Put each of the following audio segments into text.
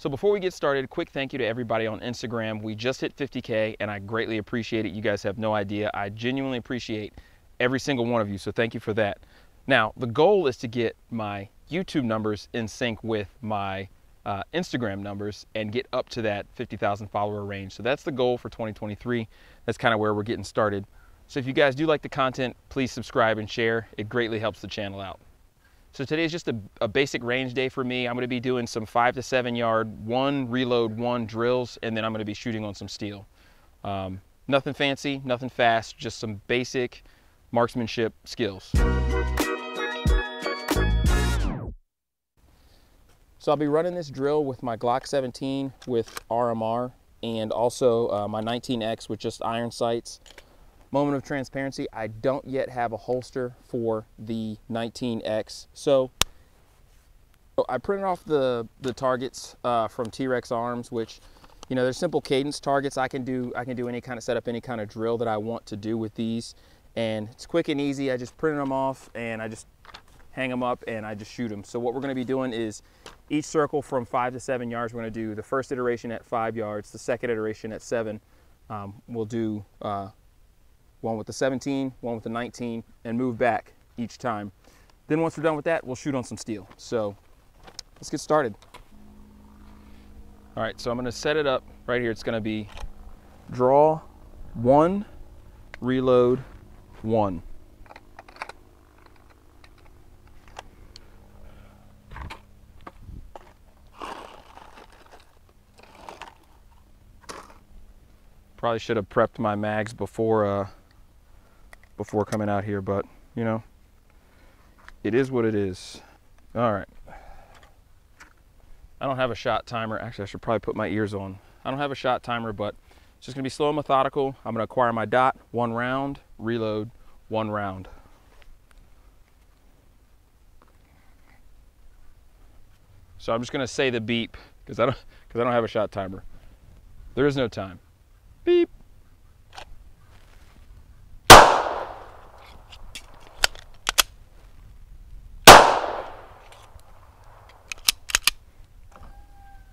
So before we get started, quick thank you to everybody on Instagram. We just hit 50K and I greatly appreciate it. You guys have no idea. I genuinely appreciate every single one of you, so thank you for that. Now, the goal is to get my YouTube numbers in sync with my uh, Instagram numbers and get up to that 50,000 follower range. So that's the goal for 2023. That's kind of where we're getting started. So if you guys do like the content, please subscribe and share. It greatly helps the channel out. So today is just a, a, basic range day for me. I'm gonna be doing some five to seven yard, one reload, one drills, and then I'm gonna be shooting on some steel. Um, nothing fancy, nothing fast, just some basic marksmanship skills. So I'll be running this drill with my Glock 17 with RMR and also uh, my 19X with just iron sights moment of transparency, I don't yet have a holster for the 19X. So I printed off the, the targets uh, from T-Rex Arms, which, you know, they're simple cadence targets. I can do I can do any kind of setup, any kind of drill that I want to do with these. And it's quick and easy. I just printed them off and I just hang them up and I just shoot them. So what we're gonna be doing is each circle from five to seven yards, we're gonna do the first iteration at five yards, the second iteration at seven. Um, we'll do uh, one with the 17, one with the 19, and move back each time. Then once we're done with that, we'll shoot on some steel. So let's get started. All right, so I'm gonna set it up right here. It's gonna be draw one, reload one. Probably should have prepped my mags before uh, before coming out here, but you know, it is what it is. All right. I don't have a shot timer. Actually, I should probably put my ears on. I don't have a shot timer, but it's just gonna be slow and methodical. I'm gonna acquire my dot, one round, reload, one round. So I'm just gonna say the beep because I don't because I don't have a shot timer. There is no time. Beep.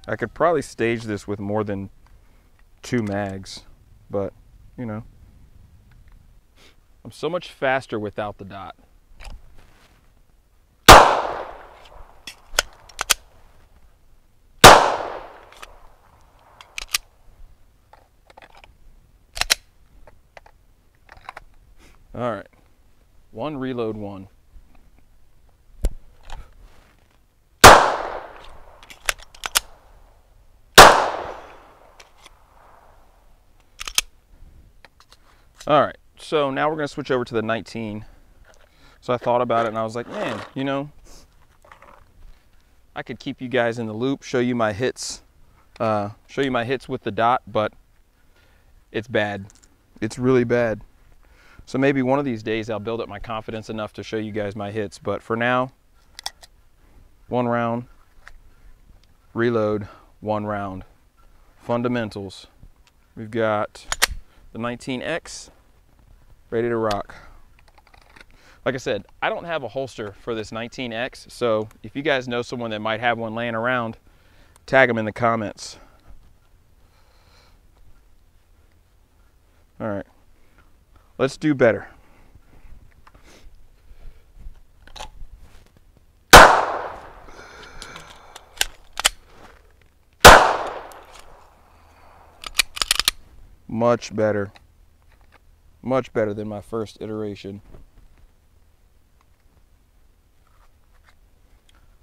I could probably stage this with more than two mags, but you know, I'm so much faster without the dot. All right, one reload one. All right, so now we're gonna switch over to the 19. So I thought about it and I was like, man, you know, I could keep you guys in the loop, show you my hits, uh, show you my hits with the dot, but it's bad. It's really bad. So maybe one of these days I'll build up my confidence enough to show you guys my hits. But for now, one round, reload, one round. Fundamentals. We've got the 19X ready to rock. Like I said, I don't have a holster for this 19X, so if you guys know someone that might have one laying around, tag them in the comments. All right, let's do better. Much better much better than my first iteration.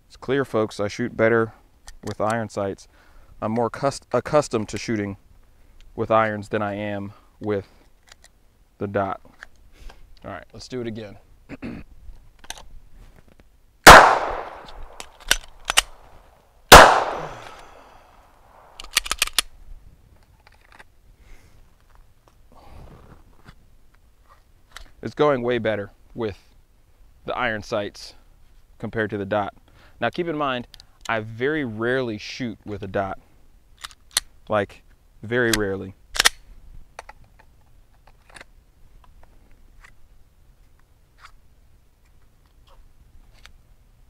It's clear, folks, I shoot better with iron sights. I'm more accustomed to shooting with irons than I am with the dot. All right, let's do it again. It's going way better with the iron sights compared to the dot. Now keep in mind, I very rarely shoot with a dot. Like, very rarely.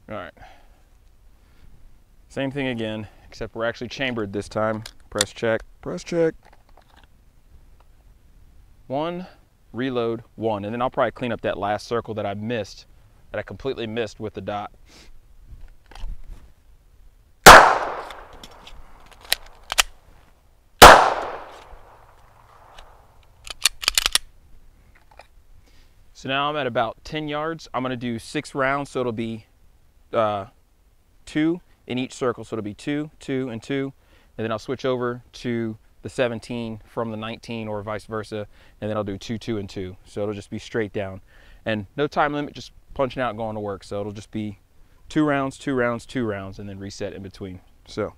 All right. Same thing again. except we're actually chambered this time. Press check, press check. One, reload, one. And then I'll probably clean up that last circle that I missed, that I completely missed with the dot. So now I'm at about 10 yards. I'm gonna do six rounds, so it'll be uh, two in each circle. So it'll be two, two, and two. And then I'll switch over to the 17 from the 19 or vice versa. And then I'll do two, two, and two. So it'll just be straight down. And no time limit, just punching out going to work. So it'll just be two rounds, two rounds, two rounds, and then reset in between. So.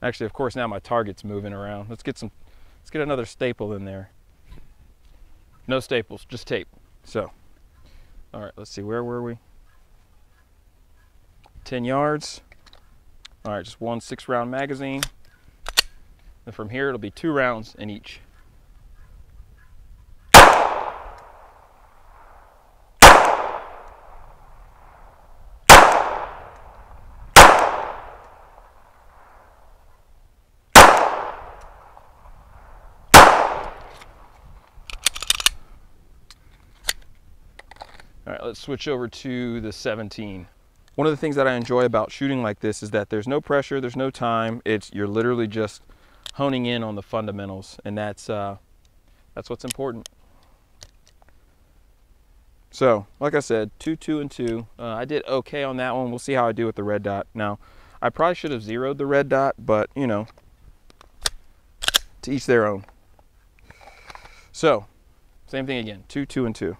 Actually, of course, now my target's moving around. Let's get some Let's get another staple in there. No staples, just tape. So, all right, let's see, where were we? 10 yards. All right, just one six round magazine. And from here, it'll be two rounds in each. All right, let's switch over to the 17. One of the things that I enjoy about shooting like this is that there's no pressure, there's no time. It's you're literally just honing in on the fundamentals, and that's uh, that's what's important. So, like I said, two, two, and two. Uh, I did okay on that one. We'll see how I do with the red dot. Now, I probably should have zeroed the red dot, but you know, to each their own. So, same thing again, two, two, and two.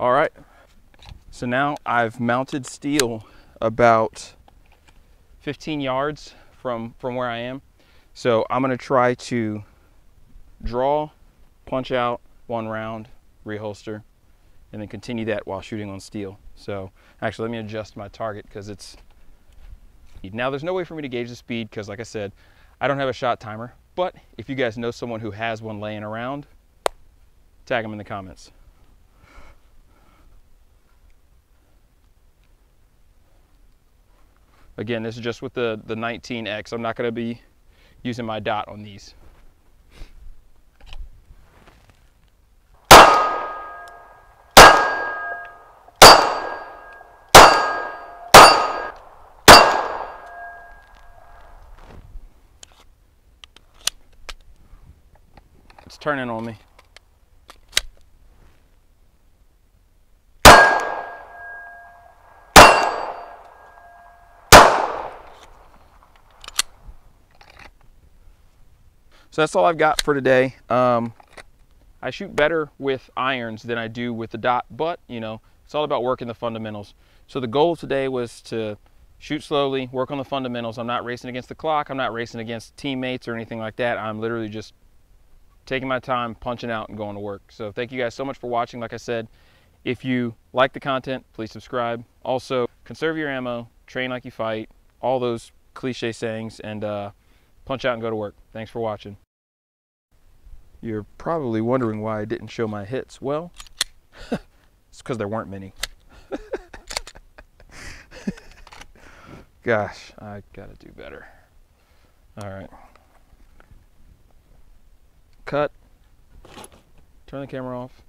All right, so now I've mounted steel about 15 yards from, from where I am. So I'm gonna try to draw, punch out one round, reholster, and then continue that while shooting on steel. So actually let me adjust my target because it's, now there's no way for me to gauge the speed because like I said, I don't have a shot timer, but if you guys know someone who has one laying around, tag them in the comments. Again, this is just with the, the 19X. I'm not gonna be using my dot on these. It's turning on me. So that's all I've got for today. Um, I shoot better with irons than I do with the dot, but you know, it's all about working the fundamentals. So the goal today was to shoot slowly, work on the fundamentals. I'm not racing against the clock. I'm not racing against teammates or anything like that. I'm literally just taking my time, punching out and going to work. So thank you guys so much for watching. Like I said, if you like the content, please subscribe. Also, conserve your ammo, train like you fight, all those cliche sayings, and uh, punch out and go to work. Thanks for watching. You're probably wondering why I didn't show my hits. Well, it's because there weren't many. Gosh, I gotta do better. All right. Cut. Turn the camera off.